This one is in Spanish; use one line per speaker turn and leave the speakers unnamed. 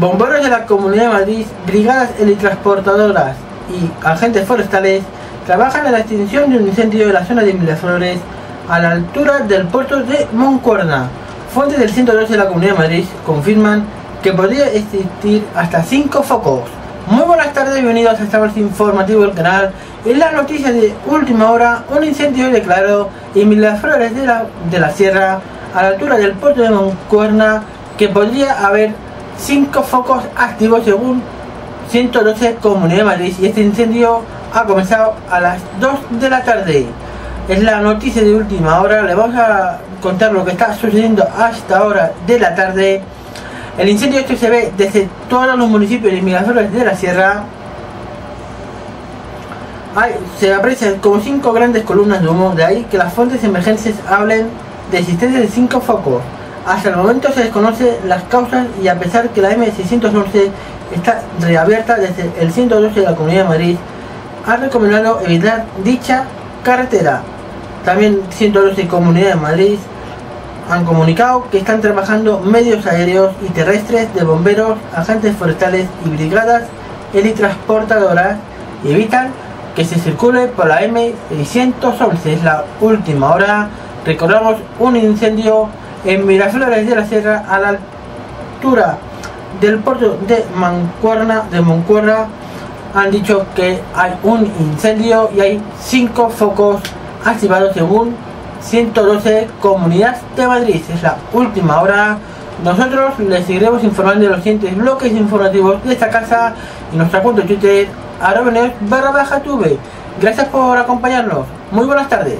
Bomberos de la Comunidad de Madrid, brigadas helitransportadoras y agentes forestales trabajan en la extinción de un incendio en la zona de Miraflores a la altura del puerto de Moncuerna. Fuentes del 112 de la Comunidad de Madrid confirman que podría existir hasta 5 focos. Muy buenas tardes, bienvenidos a este avance informativo del canal. En la noticia de última hora, un incendio declarado en Miraflores de la, de la Sierra a la altura del puerto de Moncuerna que podría haber 5 focos activos según 112 Comunidad de Madrid y este incendio ha comenzado a las 2 de la tarde. Es la noticia de última hora, le vamos a contar lo que está sucediendo hasta ahora de la tarde. El incendio este se ve desde todos los municipios y migraciones de la sierra. Hay, se aprecian como cinco grandes columnas de humo, de ahí que las fuentes de emergencias hablen de existencia de cinco focos. Hasta el momento se desconocen las causas y a pesar que la M611 está reabierta desde el 112 de la Comunidad de Madrid, ha recomendado evitar dicha carretera. También 112 Comunidad de Madrid han comunicado que están trabajando medios aéreos y terrestres de bomberos, agentes forestales y brigadas helitransportadoras y evitan que se circule por la M611. Es la última hora. Recordamos un incendio en Miraflores de la Sierra a la altura del puerto de Mancuerna, de Moncuerna han dicho que hay un incendio y hay cinco focos activados según 112 comunidades de Madrid. Es la última hora. Nosotros les seguiremos informando de los siguientes bloques informativos de esta casa y nuestra cuenta de Twitter arroba barra baja tuve. Gracias por acompañarnos. Muy buenas tardes.